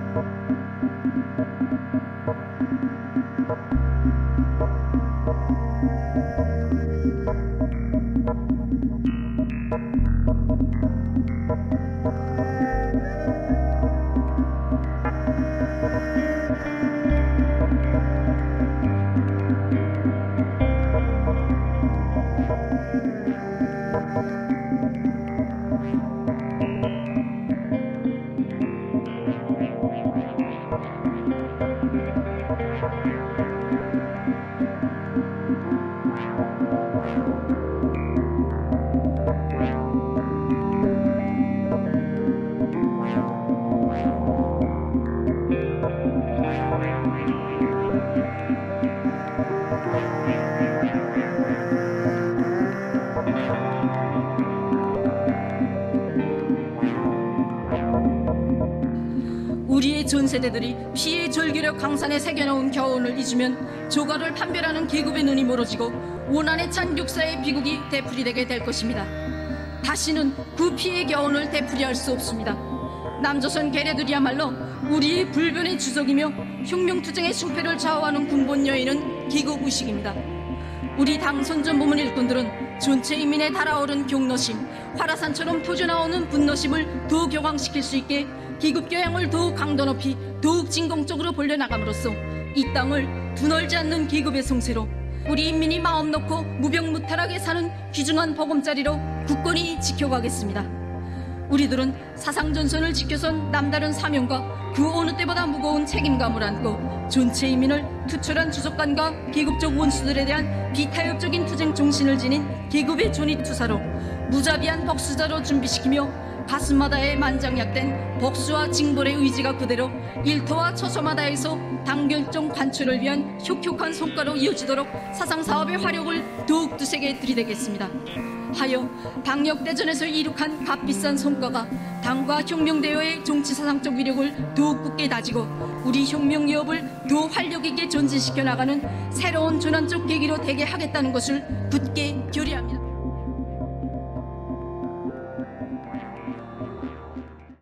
Thank you. 우리의 전 세대들이 피의 절규력 강산에 새겨놓은 교훈을 잊으면 조가를 판별하는 계급의 눈이 멀어지고 원한에 찬 육사의 비극이 되풀이되게 될 것입니다. 다시는 그 피의 교훈을 되풀이할 수 없습니다. 남조선 계례들이야말로 우리의 불변의 주석이며 혁명투쟁의 실패를 좌우하는 군본 여인은 기국의식입니다. 우리 당 선전 부문 일꾼들은 전체 인민에 달아오른 경너심, 화라산처럼 터져나오는 분노심을 더 격앙시킬 수 있게 기급교양을 더욱 강도 높이 더욱 진공적으로 벌려나감으로써 이 땅을 두널지 않는 계급의 성세로 우리 인민이 마음 놓고 무병무탈하게 사는 귀중한 보금자리로 굳건히 지켜가겠습니다. 우리들은 사상 전선을 지켜선 남다른 사명과 그 어느 때보다 무거운 책임감을 안고 전체 인민을 투철한 주석관과 계급적 원수들에 대한 비타협적인 투쟁 정신을 지닌 계급의 존입투사로 무자비한 복수자로 준비시키며 가슴마다에 만장약된 복수와 징벌의 의지가 그대로 일터와 처소마다에서 당결정 관철을 위한 혁혁한 성과로 이어지도록 사상사업의 화력을 더욱 두세게 들이대겠습니다. 하여 방역대전에서 이룩한 값비싼 성과가 당과 혁명대회의 정치사상적 위력을 더욱 굳게 다지고 우리 혁명 기업을 더 활력 있게 전진시켜 나가는 새로운 전환적 계기로 되게 하겠다는 것을 굳게 결의합니다.